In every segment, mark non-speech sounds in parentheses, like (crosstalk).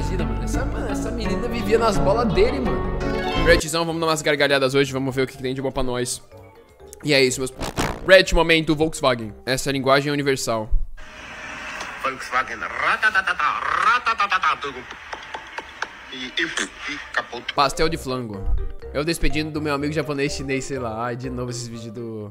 Imagina, mano. Essa, mano, essa menina vivia nas bolas dele, mano. Redzão, vamos dar umas gargalhadas hoje. Vamos ver o que tem de bom pra nós. E é isso, meus... Red momento Volkswagen. Essa é a linguagem universal. Volkswagen. E, e, e. Pastel de flango. Eu despedindo do meu amigo japonês chinês, sei lá. Ai, de novo esses vídeos do...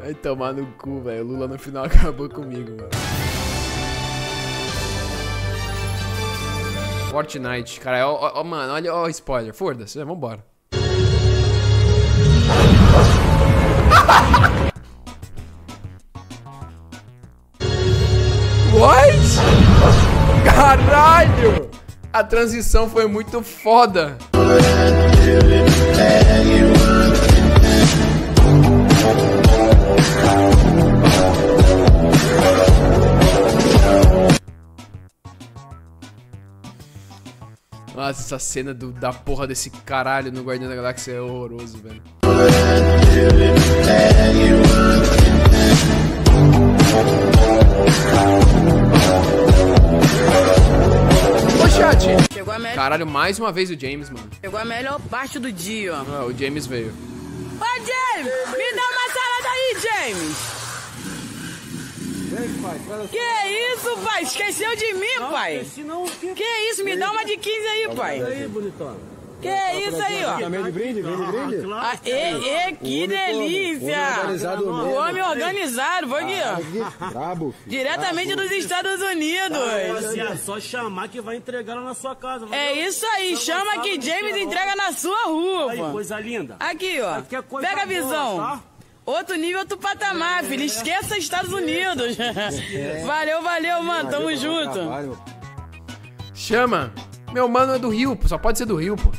Vai tomar no cu, velho. Lula no final acabou comigo, mano. Fortnite, cara, ó, ó, mano, olha o spoiler. Foda-se, vambora. What? Caralho! A transição foi muito foda. Nossa, essa cena do, da porra desse caralho no Guardião da Galáxia é horroroso, velho. Chat! Caralho, mais uma vez o James, mano. Chegou a melhor parte do dia, ó. Ah, o James veio. Ô, James! Me dá uma salada aí, James! Que isso, pai? Esqueceu de mim, não, pai? Esqueci não, que... que isso? Me dá uma de 15 aí, pai. aí, bonitão. Que é isso aí, ó. Também de brinde, brinde, brinde. Ah, e, e, que delícia! O homem organizado, foi aqui, ó. Brabo. Diretamente dos Estados Unidos. É só chamar que vai entregar lá na sua casa. É isso aí, chama que James entrega na sua rua. Aí, coisa linda. Aqui, ó. Pega a visão. Tá? Outro nível, outro patamar, filho. Esqueça Estados Unidos. Valeu, valeu, mano. Tamo junto. Chama. Meu mano é do Rio, pô. Só pode ser do Rio, pô.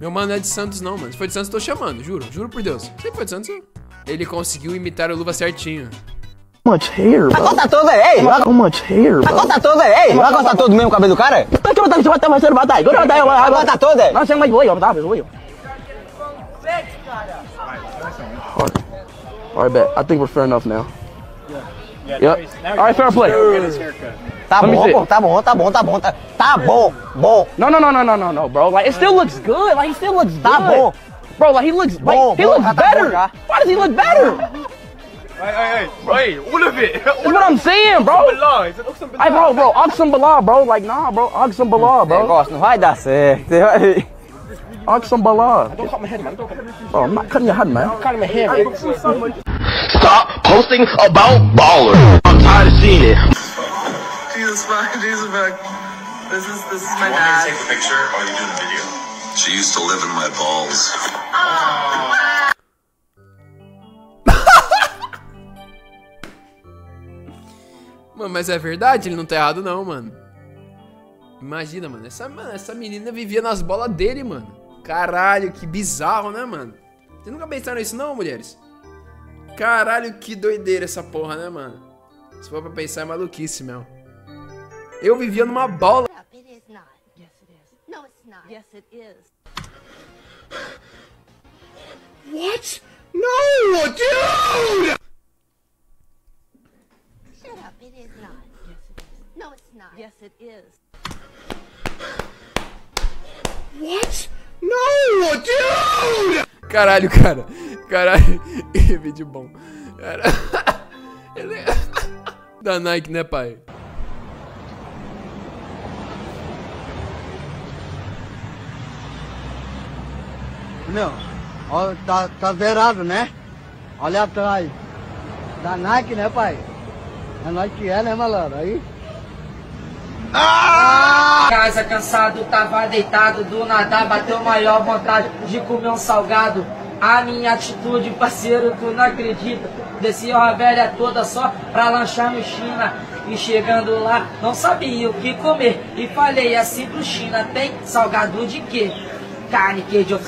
Meu mano é de Santos, não, mano. Se for de Santos, tô chamando, juro. Juro por Deus. Sempre foi de Santos. Ele conseguiu imitar o Luva certinho. much hair, bro? Vai cortar todo aí, vai How much hair, Vai bro? cortar todo aí, vai cortar todo mesmo o cabelo do cara? Tá que você vai ter mais cedo, vai Vai cortar todo aí. Não, você mais voio, tá, voio. All right, bet. I think we're fair enough now. Yeah. All right, fair play. Tá Let me bom, see. pô, tá bom, tá bom, tá bom, tá, tá bom, bom, No, no, no, no, no, no, no, bro. Like it still looks good. Like he still looks good. tá bom. Bro, like he looks. Like, Bom, he bom, looks já tá better. bom já. Why does he look better? Hey, all of it. (laughs) That's what I'm saying, bro. Bilal, it's an Hey, bro, bro, Oxum Bilal, bro. Like, nah, bro, Oxum Bilal, bro. Negócio não vai dar certo. Você vai- Oxum Bilal. Bro, I'm not cutting your head, man. I'm cutting my head. Stop posting about baller. I'm tired of seeing it. Jesus fuck, Jesus fuck. This is this is my Want me to dad. take a picture or are you doing the video? She used to live in my balls. (laughs) Mano, mas é verdade, ele não tá errado não, mano. Imagina, mano, essa, mano, essa menina vivia nas bolas dele, mano. Caralho, que bizarro, né, mano? Vocês nunca pensaram nisso não, mulheres? Caralho, que doideira essa porra, né, mano? Se for pra pensar, é maluquice, meu. Eu vivia numa bola. It is not. Yes, it is. No, it's not. Yes, it is. What? No, dude! Shut up. It is not. Yes, it is. No, it's not. Yes, it is. What? No, dude! Caralho, cara. Caralho. (laughs) Vídeo bom. Cara. (laughs) Ele... (laughs) Da Nike, né, pai? Meu, ó, tá, tá zerado, né? Olha atrás. Da Nike, né, pai? É nós que é, né, malandro? Aí. Casa cansado, tava deitado, do nada bateu maior vontade de comer um salgado. A minha atitude, parceiro, tu não acredita. Desci a velha toda só pra lanchar no China. E chegando lá, não sabia o que comer. E falei assim pro China: tem salgado de quê? Carne, queijo.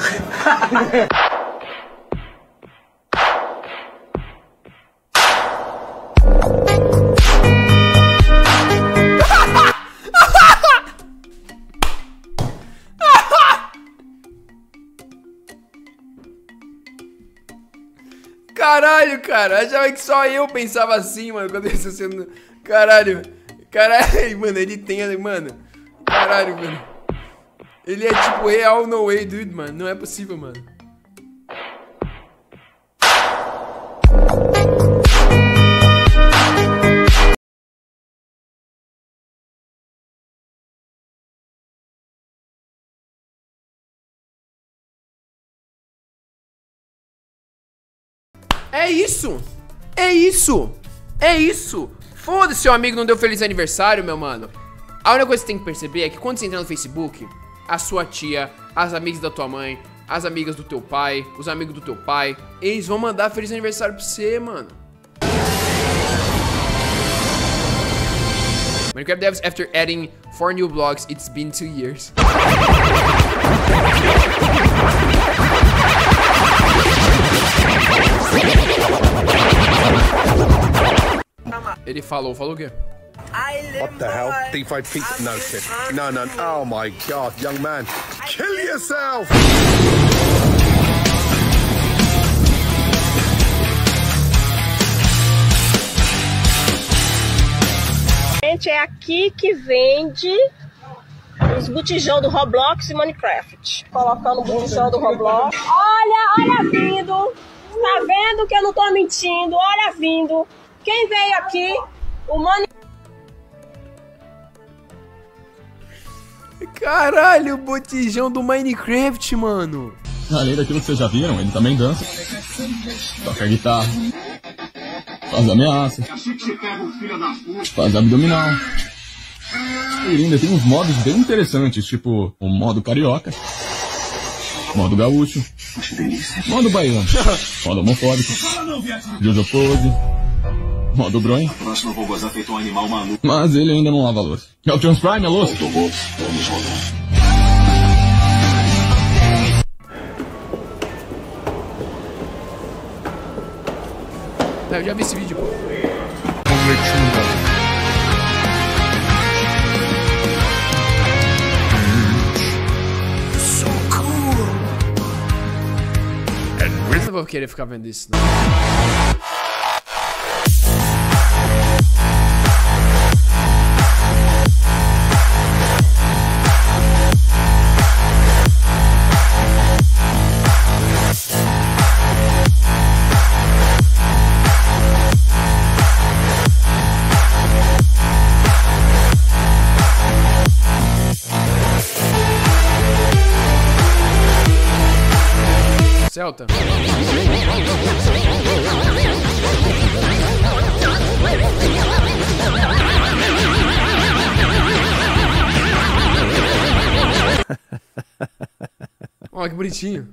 Caralho, cara. Achava que só eu pensava assim, mano, quando eu sendo. Caralho. Caralho, (laughs) mano, ele tem. Mano. Caralho, mano. Ele é tipo real no way, dude, mano. Não é possível, mano. É isso! É isso! É isso! Foda-se, seu amigo não deu feliz aniversário, meu mano. A única coisa que você tem que perceber é que quando você entra no Facebook, a sua tia, as amigas da tua mãe, as amigas do teu pai, os amigos do teu pai, eles vão mandar feliz aniversário pra você, mano. Minecraft devs after adding four new blocks, it's been two years. Ele falou, falou o quê? What the hell? D5 pizza? No, shit. No, no. Oh my god, young man. Kill yourself! Gente, é aqui que vende os botijão do Roblox e Minecraft. Colocando o botijão do Roblox. Olha, olha vindo. Tá vendo que eu não tô mentindo? Olha vindo. Quem veio aqui? O Mani... Caralho, o botijão do Minecraft, mano. Além daquilo que vocês já viram, ele também dança, toca guitarra, faz ameaça, faz abdominal. E ainda tem uns modos bem interessantes, tipo o modo carioca, modo gaúcho, modo baiano, (laughs) modo homofóbico, Jojo Pose, modo bronha. Próximo eu vou gozar feito um animal maluco. Mas ele ainda não lava a louça. É o Transprime a louça? Eu já vi esse vídeo, pô. Eu não vou querer ficar vendo isso, não. Que bonitinho.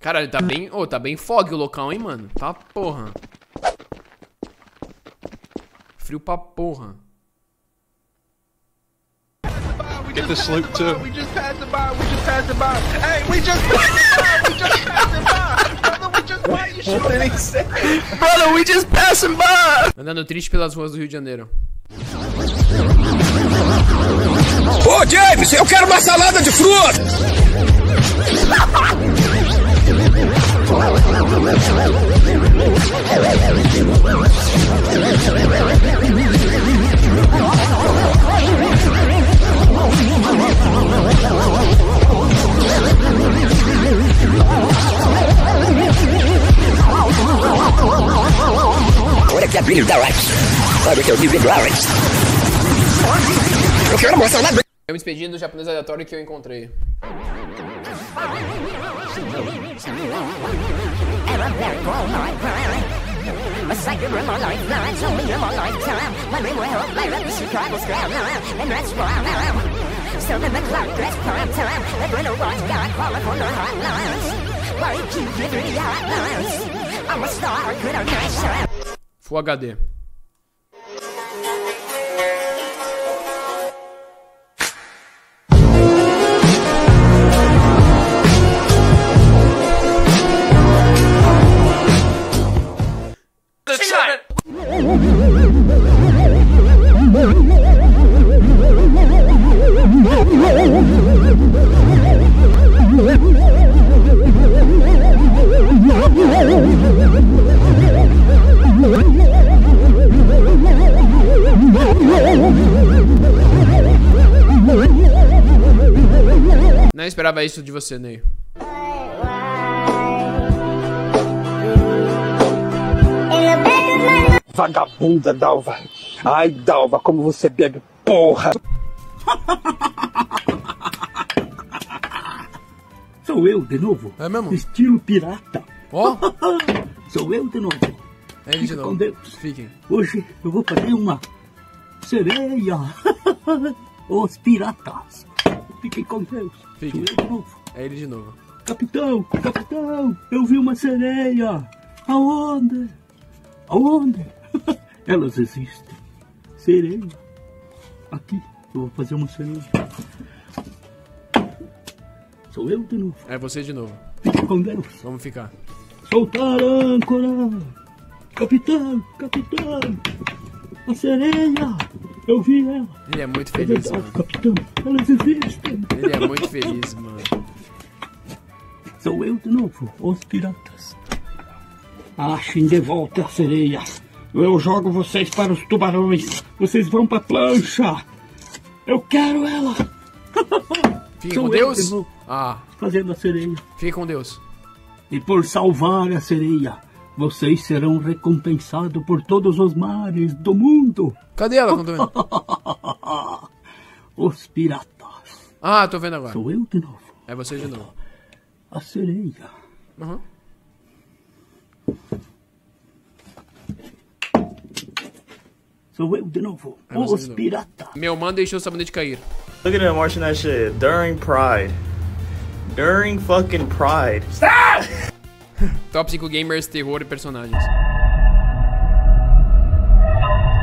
Caralho, tá bem. Ô, tá bem fog o local, hein, mano? Tá porra. Frio pra porra. Get the sloop too. We just passed it by. We just passed it by. Hey, we just passed it by. We just passed it by. Brother, we just why you shooting? Brother, we just passing by. Andando triste pelas ruas do Rio de Janeiro. Ô, James, eu quero uma salada de fruta! Rex. Olha que eu quero uma salada. Eu me despedi do japonês aleatório que eu encontrei. Full HD. Não esperava isso de você, Ney. Vagabunda, Dalva. Ai, Dalva, como você bebe porra. (laughs) Sou eu de novo. É mesmo? Estilo pirata. Ó. (laughs) Sou eu de novo. É ele de novo. com Deus. Fiquem. Hoje eu vou fazer uma sereia. (laughs) Os piratas. Fiquem com Deus. Fiquem. Sou eu de novo. É ele de novo. Capitão, capitão, eu vi uma sereia. Aonde? Aonde? (laughs) Elas existem. Sereia. Aqui, eu vou fazer uma sereia. Sou eu de novo. É você de novo. Fique com Deus. Vamos ficar. Soltar a âncora. Capitão, capitão. A sereia. Eu vi ela. Ele é muito É feliz, verdade, mano. capitão. Elas existem. Ele é muito feliz, mano. Sou eu de novo, os piratas. Achem de volta a sereia. Eu jogo vocês para os tubarões. Vocês vão para a plancha. Eu quero ela. Fique Sou eu Deus. Ah, fazendo a sereia. fique com Deus. E por salvar a sereia, vocês serão recompensados por todos os mares do mundo. Cadê ela? (laughs) Os piratas. Ah, tô vendo agora. Sou eu de novo, É você de novo. a sereia. Uhum. Sou eu de novo, É os piratas. Meu mano deixou o sabonete cair. Look at him watching that shit during Pride. During fucking Pride. (laughs) Top 5 gamers, terror e personagens.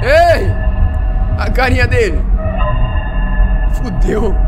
Ei! A carinha dele! Fudeu!